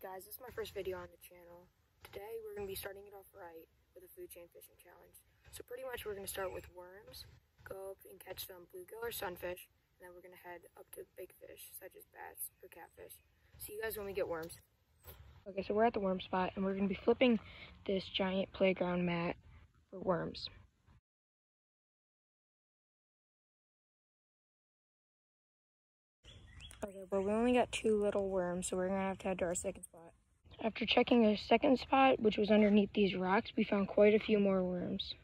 guys, this is my first video on the channel. Today we're going to be starting it off right with a food chain fishing challenge. So pretty much we're going to start with worms, go up and catch some bluegill or sunfish, and then we're going to head up to big fish such as bass or catfish. See you guys when we get worms. Okay, so we're at the worm spot and we're going to be flipping this giant playground mat for worms. Okay, but we only got two little worms, so we're gonna have to head to our second spot. After checking our second spot, which was underneath these rocks, we found quite a few more worms.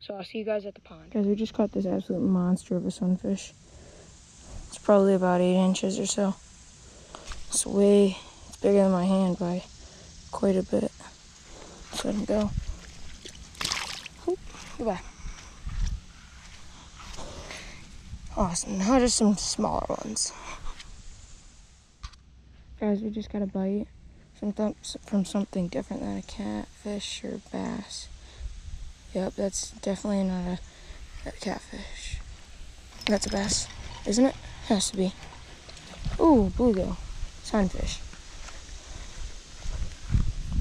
So I'll see you guys at the pond. Guys, we just caught this absolute monster of a sunfish. It's probably about eight inches or so. It's way, it's bigger than my hand by quite a bit. Let's let him go. Goodbye. Awesome, now just some smaller ones. Guys, we just got a bite something from something different than a catfish or bass. Yep, that's definitely not a, a catfish. That's a bass, isn't it? Has to be. Ooh, bluegill, sunfish.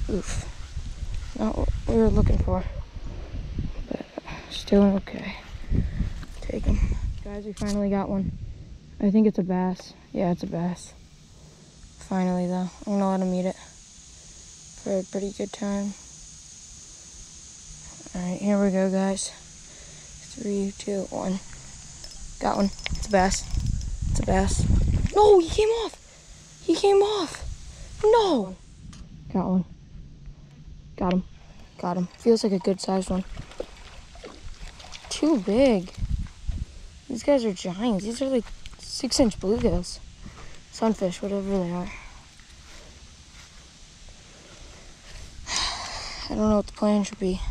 Oof, not what we were looking for, but still okay. Take him, guys. We finally got one. I think it's a bass. Yeah, it's a bass finally though. I'm gonna let him eat it for a pretty good time. Alright, here we go guys. Three, two, one. Got one. It's a bass. It's a bass. No, he came off. He came off. No. Got one. Got him. Got him. Feels like a good sized one. Too big. These guys are giants. These are like six inch bluegills. Sunfish, whatever they are. I don't know what the plan should be.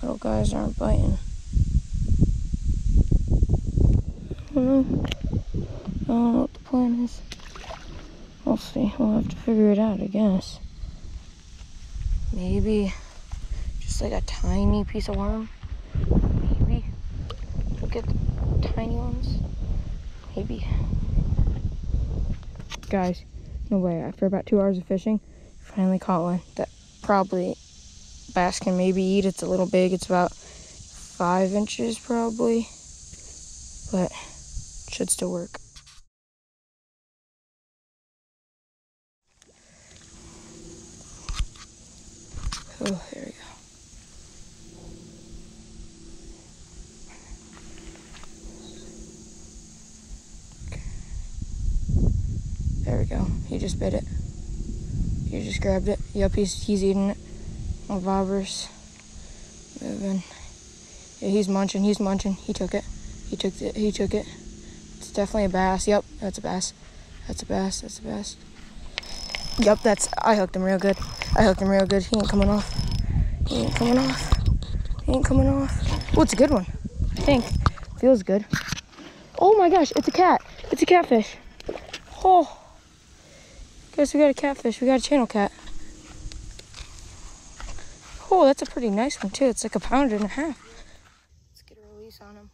Little guys aren't biting. I don't know. I don't know what the plan is. We'll see. We'll have to figure it out, I guess. Maybe just like a tiny piece of worm. Maybe. We'll get the tiny ones. Maybe. Guys, no way. After about two hours of fishing, finally caught one that probably bass can maybe eat. It's a little big. It's about five inches probably, but should still work. Oh, there we go. There we go. He just bit it. He just grabbed it. Yep, he's he's eating it. Oh, bobbers. Moving. Yeah, he's munching. He's munching. He took it. He took it. He took it. It's definitely a bass. Yep, that's a bass. That's a bass. That's a bass. Yep, that's. I hooked him real good. I hooked him real good. He ain't coming off. He ain't coming off. He ain't coming off. Oh, it's a good one. I think. Feels good. Oh my gosh, it's a cat. It's a catfish. Oh. Guess we got a catfish. We got a channel cat. Oh, that's a pretty nice one too. It's like a pound and a half. Let's get a release on him.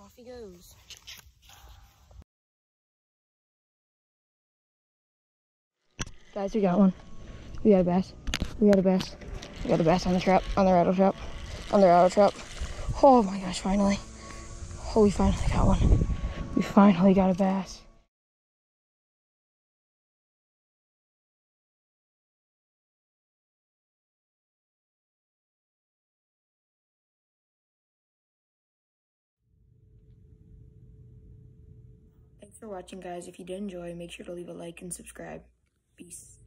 Off he goes. Guys, we got one. We got a bass. We got a bass. We got a bass on the trap, on the rattle trap on their auto trap. Oh my gosh, finally. Oh, we finally got one. We finally got a bass. Thanks for watching, guys. If you did enjoy, make sure to leave a like and subscribe. Peace.